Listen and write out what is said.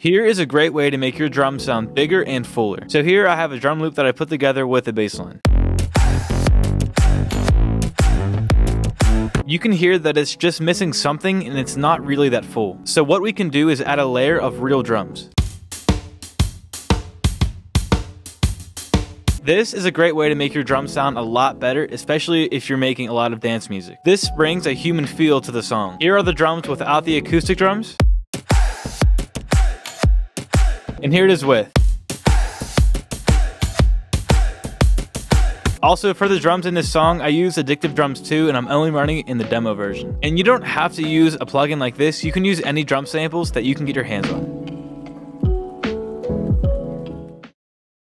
Here is a great way to make your drums sound bigger and fuller. So here I have a drum loop that I put together with a bass line. You can hear that it's just missing something and it's not really that full. So what we can do is add a layer of real drums. This is a great way to make your drums sound a lot better, especially if you're making a lot of dance music. This brings a human feel to the song. Here are the drums without the acoustic drums. And here it is with. Also, for the drums in this song, I use Addictive Drums 2 and I'm only running it in the demo version. And you don't have to use a plugin like this, you can use any drum samples that you can get your hands on.